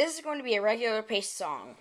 This is going to be a regular pace song.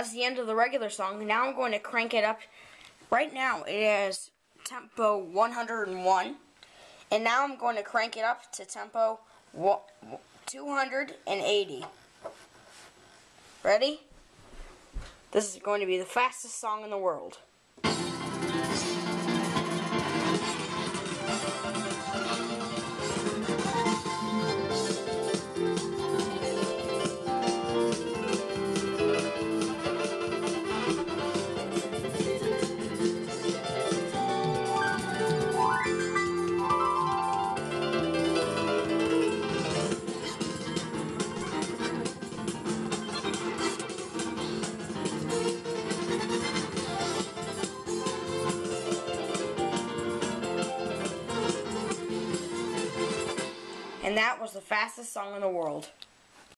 That's the end of the regular song. Now I'm going to crank it up. Right now it is tempo 101. And now I'm going to crank it up to tempo 280. Ready? This is going to be the fastest song in the world. And that was the fastest song in the world.